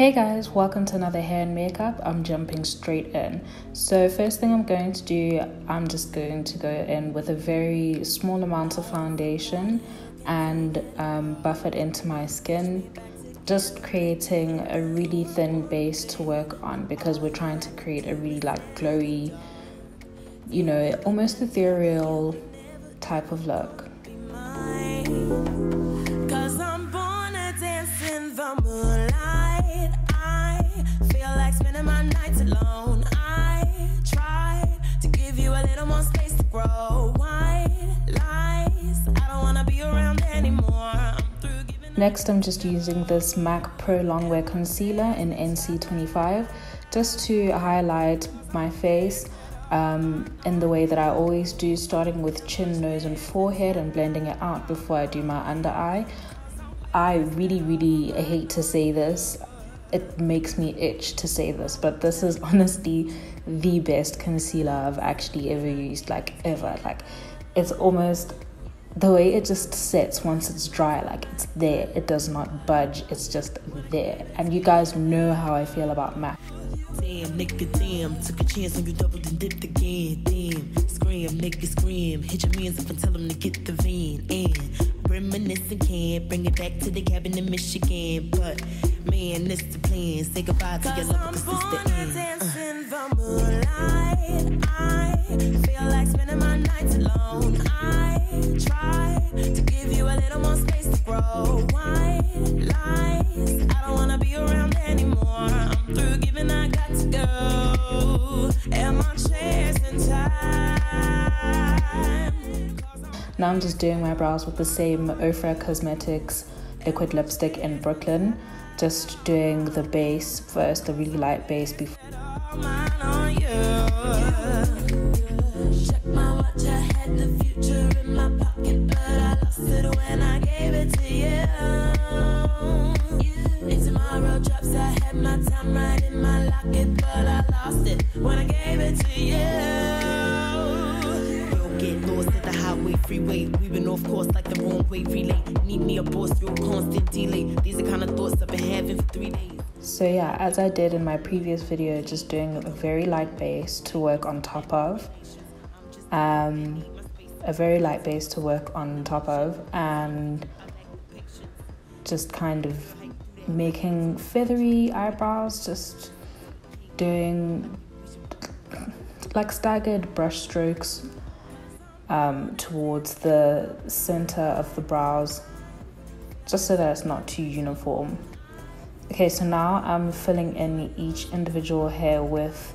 Hey guys, welcome to another hare and makeup. I'm jumping straight in. So, first thing I'm going to do, I'm just going to go in with a very small amount of foundation and um, buff it into my skin, just creating a really thin base to work on because we're trying to create a really like glowy, you know, almost ethereal type of look. Next, I'm just using this MAC Pro Longwear Concealer in NC25 just to highlight my face um, in the way that I always do, starting with chin, nose, and forehead and blending it out before I do my under eye. I really, really hate to say this. It makes me itch to say this, but this is honestly the best concealer I've actually ever used, like ever. Like, it's almost the way it just sits once it's dry, like it's there, it does not budge, it's just there. And you guys know how I feel about MAC. Damn, nigga, damn, took a chance on you doubled and dipped again. Damn, scream, nigga, scream. Hit your mans up and tell them to get the van. And reminiscing can bring it back to the cabin in Michigan. But man, this the plan. Say goodbye to your love, cause it's the end. Uh. I feel like spending my nights alone. I Now I'm just doing my brows with the same Ofra Cosmetics liquid lipstick in Brooklyn. Just doing the base first, the really light base before. So yeah, as I did in my previous video, just doing a very light base to work on top of um, a very light base to work on top of, and just kind of making feathery eyebrows, just doing like staggered brush strokes um, towards the center of the brows, just so that it's not too uniform. Okay, so now I'm filling in each individual hair with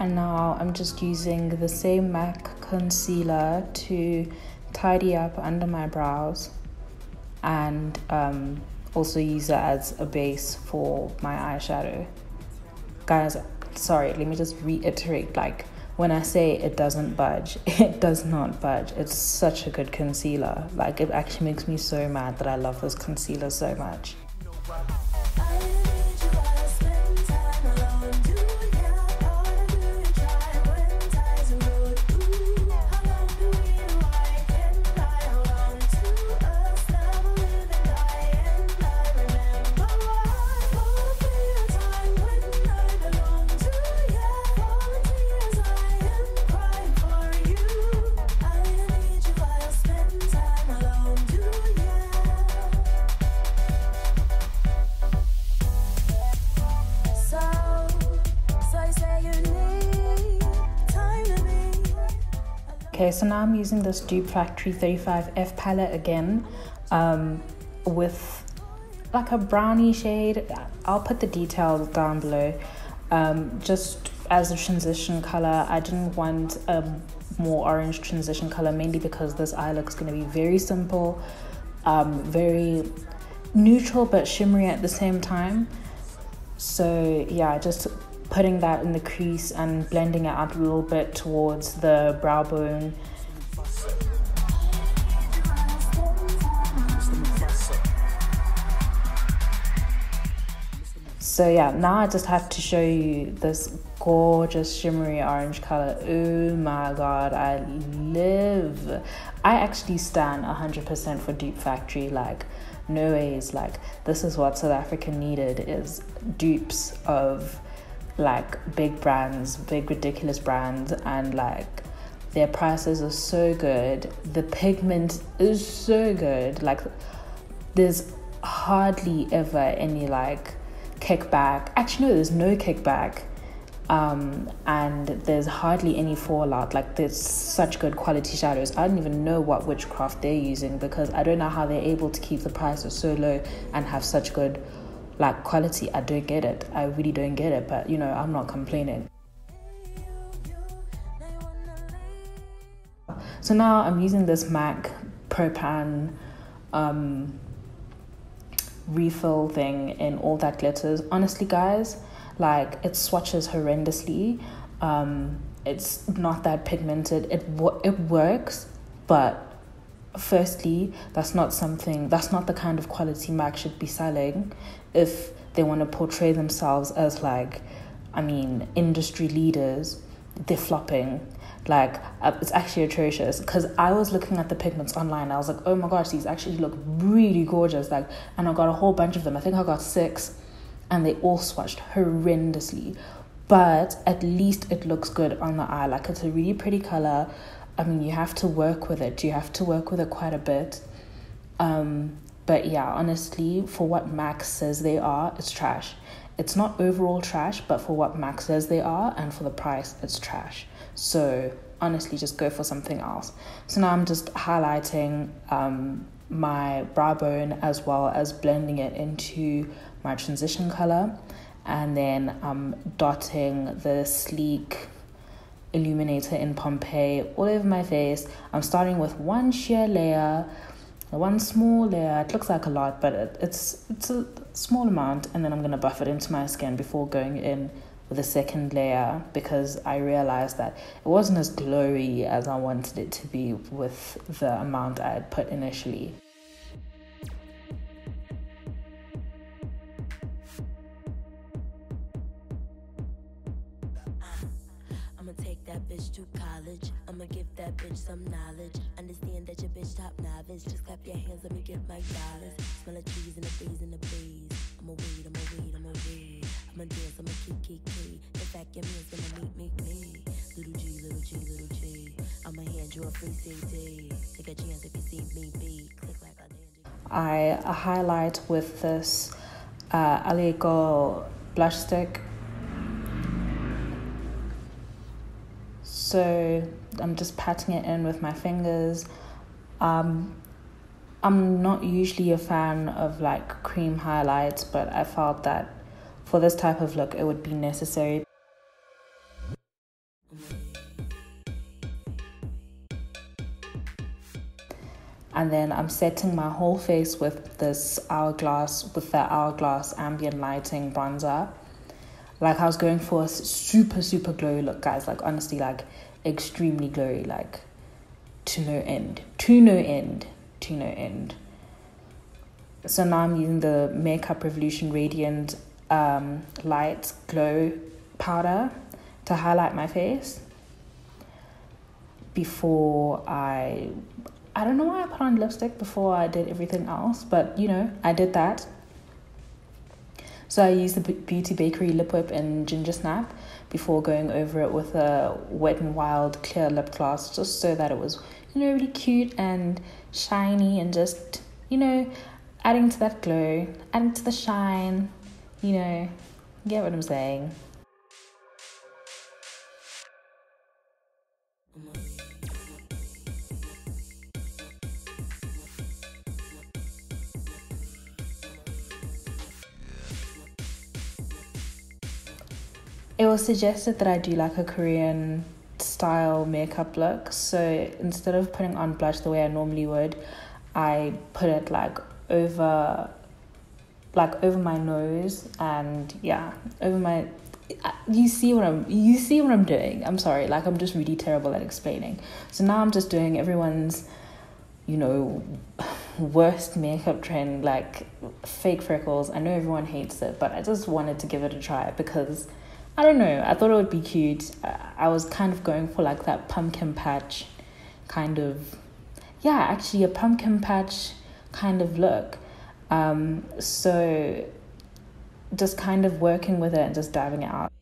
And now I'm just using the same MAC concealer to tidy up under my brows and um, also use it as a base for my eyeshadow. Guys, sorry, let me just reiterate like when I say it doesn't budge, it does not budge. It's such a good concealer. Like it actually makes me so mad that I love this concealer so much. Okay, so now I'm using this Dupe Factorie 35F palette again um, with like a brownie shade. I'll put the details down below. Um, just as a transition color, I didn't want a more orange transition color mainly because this eye look is going to be very simple, um, very neutral but shimmery at the same time. So yeah, just putting that in the crease and blending it out a little bit towards the brow bone. So yeah, now I just have to show you this gorgeous shimmery orange color. Oh my god, I live. I actually stand 100% for Dupe Factorie. Like, no ways. Like, this is what South Africa needed is dupes of like big brands, big ridiculous brands, and like their prices are so good. The pigment is so good. Like there's hardly ever any like kickback. Actually, no, there's no kickback. Um, and there's hardly any fallout. Like there's such good quality shadows. I don't even know what witchcraft they're using because I don't know how they're able to keep the prices so low and have such good like quality i don't get it. I really don't get it but you know i'm not complaining. So now i'm using this mac pro pan um, refill thing in all that glitters. Honestly guys like it swatches horrendously. Um, it's not that pigmented. It it works but firstly, that's not something, that's not the kind of quality Mac should be selling if they want to portray themselves as like, I mean, industry leaders. They're flopping. Like, uh, it's actually atrocious. Because I was looking at the pigments online. I was like, oh my gosh, these actually look really gorgeous. Like, and I got a whole bunch of them. I think I got six. And they all swatched horrendously. But at least it looks good on the eye. Like, it's a really pretty color I mean, you have to work with it. You have to work with it quite a bit. Um, but yeah, honestly, for what Max says they are, it's trash. It's not overall trash, but for what Max says they are and for the price, it's trash. So honestly, just go for something else. So now I'm just highlighting um, my brow bone as well as blending it into my transition color. And then I'm dotting the sleek illuminator in Pompeii all over my face. I'm starting with one sheer layer, one small layer. It looks like a lot, but it, it's it's a small amount, and then I'm gonna buff it into my skin before going in with a second layer because I realized that it wasn't as glowy as I wanted it to be with the amount I had put initially. Bitch to college. I'ma give that bitch some knowledge. Understand that your bitch top novice. Just clap your hands, let me get my dollars. Smell like trees and the breeze and the breeze. I'ma weed, I'ma weed, I'ma weed. I'ma dance, I'ma keep, keep, keep. In fact, your man's gonna meet, meet me. Little G, little G, little G. I'ma hand you a free CD. Take a chance if you see me be. Click like a dandy. I highlight with this uh, Aliego blush stick So I'm just patting it in with my fingers. Um, I'm not usually a fan of like cream highlights, but I felt that for this type of look, it would be necessary. And then I'm setting my whole face with this hourglass, with the hourglass ambient lighting bronzer. Like I was going for a super, super glowy look, guys. Like honestly, like extremely glowy, like to no end. To no end. To no end. So now I'm using the Makeup Revolution Radiant um, Light Glow Powder to highlight my face before I I don't know why I put on lipstick before I did everything else, but you know, I did that. So I used the Beauty Bakerie Lip Whip and Ginger Snap before going over it with a Wet n Wild clear lip gloss, just so that it was, you know, really cute and shiny and just, you know, adding to that glow, adding to the shine, you know, get what I'm saying. It was suggested that I do like a Korean style makeup look. So instead of putting on blush the way I normally would, I put it like over like over my nose and yeah, over my you see what I'm you see what I'm doing. I'm sorry, like I'm just really terrible at explaining. So now I'm just doing everyone's you know worst makeup trend like fake freckles. I know everyone hates it, but I just wanted to give it a try because I don't know. I thought it would be cute. I was kind of going for like that pumpkin patch kind of, yeah, actually a pumpkin patch kind of look. Um, so just kind of working with it and just diving it out.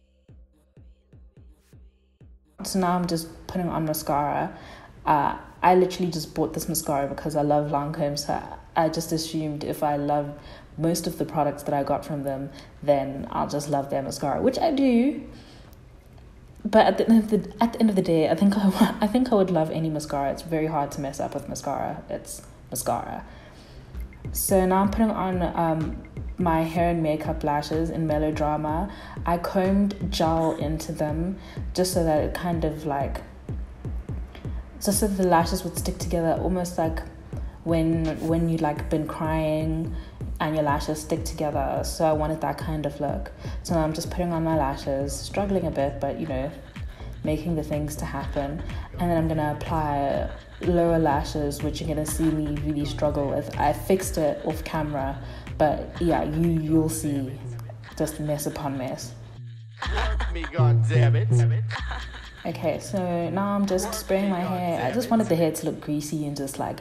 So now I'm just putting on mascara. Uh, I literally just bought this mascara because I love Lancome. So I just assumed if I love most of the products that I got from them, then I'll just love their mascara, which I do. But at the end of the at the end of the day, I think I, I think I would love any mascara. It's very hard to mess up with mascara. It's mascara. So now I'm putting on um, my hare and makeup lashes in Melodrama. I combed gel into them just so that it kind of like just so the lashes would stick together, almost like when when you like been crying and your lashes stick together. So I wanted that kind of look. So now I'm just putting on my lashes, struggling a bit, but you know, making the things to happen. And then I'm gonna apply lower lashes, which you're gonna see me really struggle with. I fixed it off camera, but yeah, you you'll see just mess upon mess. me, God damn it. Okay, so now I'm just spraying my hair. I just wanted the hair to look greasy and just like